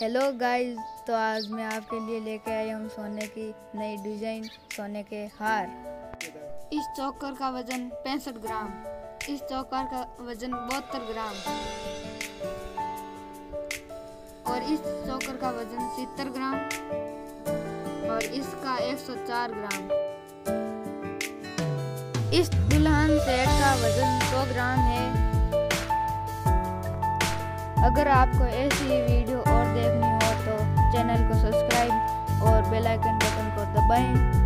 Hello guys तो आज मैं आपके लिए लेके आई हूँ सोने की नई डिज़ाइन, सोने के हार। इस चौकर का वज़न पैंसठ ग्राम। इस चौकर का वज़न बहत्तर ग्राम। और इस चौकर का वज़न सत्तर ग्राम। और इसका 104 ग्राम। इस दुल्हन सेट का वज़न 100 ग्राम है। अगर आपको ऐसी icon button for the buy